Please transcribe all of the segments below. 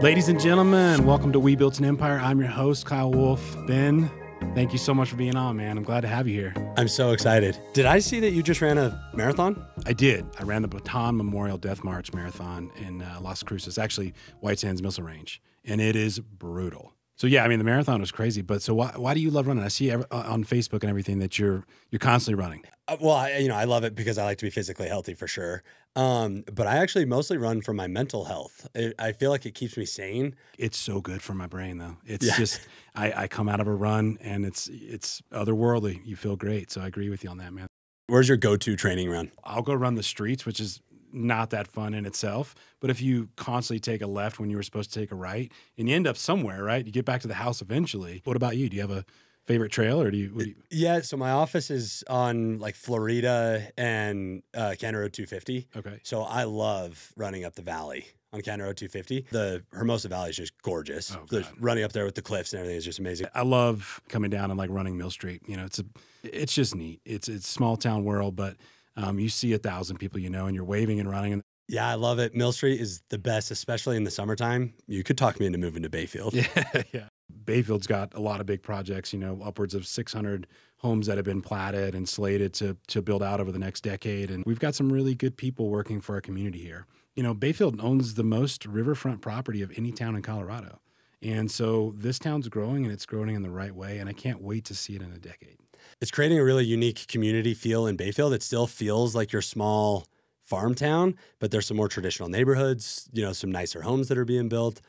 Ladies and gentlemen, welcome to We Built an Empire. I'm your host, Kyle Wolff. Ben, thank you so much for being on, man. I'm glad to have you here. I'm so excited. Did I see that you just ran a marathon? I did. I ran the Bataan Memorial Death March Marathon in uh, Las Cruces, actually White Sands Missile Range, and it is brutal. So yeah, I mean the marathon was crazy, but so why, why do you love running? I see every, uh, on Facebook and everything that you're you're constantly running. Uh, well, I, you know, I love it because I like to be physically healthy for sure. Um, but I actually mostly run for my mental health. It, I feel like it keeps me sane. It's so good for my brain though. It's Yeah. just I, I come out of a run and it's it's otherworldly. You feel great. So I agree with you on that, man. Where's your go-to training run? I'll go run the streets, which is not that fun in itself. But if you constantly take a left when you were supposed to take a right, and you end up somewhere, right? You get back to the house eventually. What about you? Do you have a favorite trail, or do you? What do you Yeah, so my office is on like Florida and uh, Canada Road 250. okay. So I love running up the valley on Canada Road 250. The Hermosa Valley is just gorgeous. Oh, running up there with the cliffs and everything is just amazing. I love coming down and like running Mill Street. You know, it's a, it's just neat. It's it's small town world, but um, you see a thousand people you know, and you're waving and running. And Yeah, I love it. Mill Street is the best, especially in the summertime. You could talk me into moving to Bayfield. yeah, yeah. Bayfield's got a lot of big projects. You know, upwards of 600 homes that have been platted and slated to to build out over the next decade, and we've got some really good people working for our community here. You know, Bayfield owns the most riverfront property of any town in Colorado. And so this town's growing and it's growing in the right way. And I can't wait to see it in a decade. It's creating a really unique community feel in Bayfield. It still feels like your small farm town, but there's some more traditional neighborhoods, you know, some nicer homes that are being built.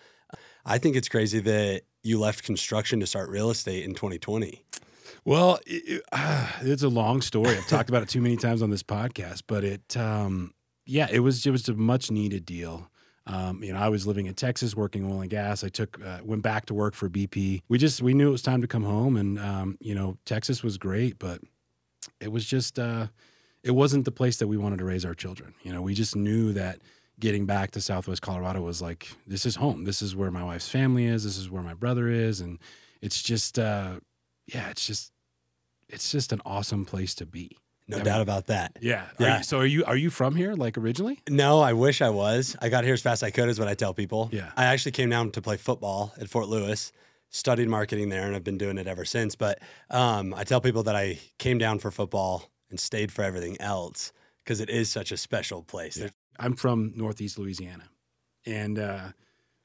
I think it's crazy that you left construction to start real estate in 2020. Well, it, ah, it's a long story. I've talked about it too many times on this podcast, but it, um, yeah, it was it was a much needed deal. Um, you know, I was living in Texas, working oil and gas. I took uh, went back to work for BP. We just we knew it was time to come home, and um, you know, Texas was great, but it was just uh, it wasn't the place that we wanted to raise our children. You know, we just knew that getting back to Southwest Colorado was like this is home. This is where my wife's family is. This is where my brother is, and it's just uh, yeah, it's just it's just an awesome place to be. No I mean- doubt about that. Yeah. Yeah. Are you, so are you are you from here like originally? No, I wish I was. I got here as fast as I could, is what I tell people. Yeah. I actually came down to play football at Fort Lewis, studied marketing there, and I've been doing it ever since. But um, I tell people that I came down for football and stayed for everything else because it is such a special place. Yeah. I'm from Northeast Louisiana, and uh,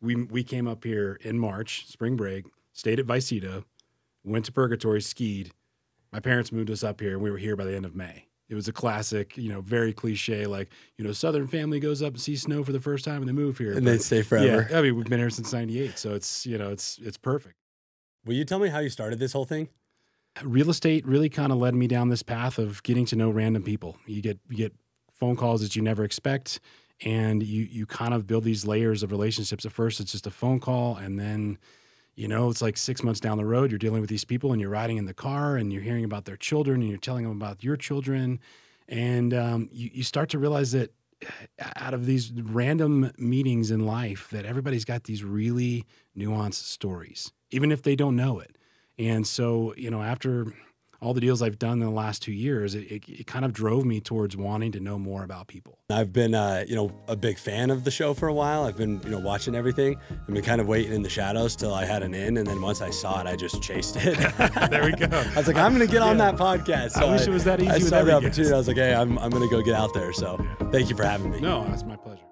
we we came up here in March, spring break, stayed at Vicito, went to Purgatory, skied. My parents moved us up here, and we were here by the end of May. It was a classic, you know, very cliche, like you know, Southern family goes up and sees snow for the first time, and they move here. And But, then stay forever. Yeah, I mean, we've been here since '98, so it's you know, it's it's perfect. Will you tell me how you started this whole thing? real estate really kind of led me down this path of getting to know random people. You get you get phone calls that you never expect, and you you kind of build these layers of relationships. At first, it's just a phone call, and then you know it's like six months down the road, you're dealing with these people, and you're riding in the car, and you're hearing about their children, and you're telling them about your children, and um, you you start to realize that uh, out of these random meetings in life that everybody's got these really nuanced stories even if they don't know it. And so you know after all the deals i've done in the last two years it, it, it kind of drove me towards wanting to know more about people I've been, uh, you know, a big fan of the show for a while. I've been, you know, watching everything. I've been kind of waiting in the shadows till I had an in, and then once I saw it, I just chased it. there we go I was like, I'm going to get on Yeah. that podcast. I wish it was that easy I with saw the opportunity. guest. I was like, hey, I'm, I'm going to go get out there. So thank you for having me. no that's my pleasure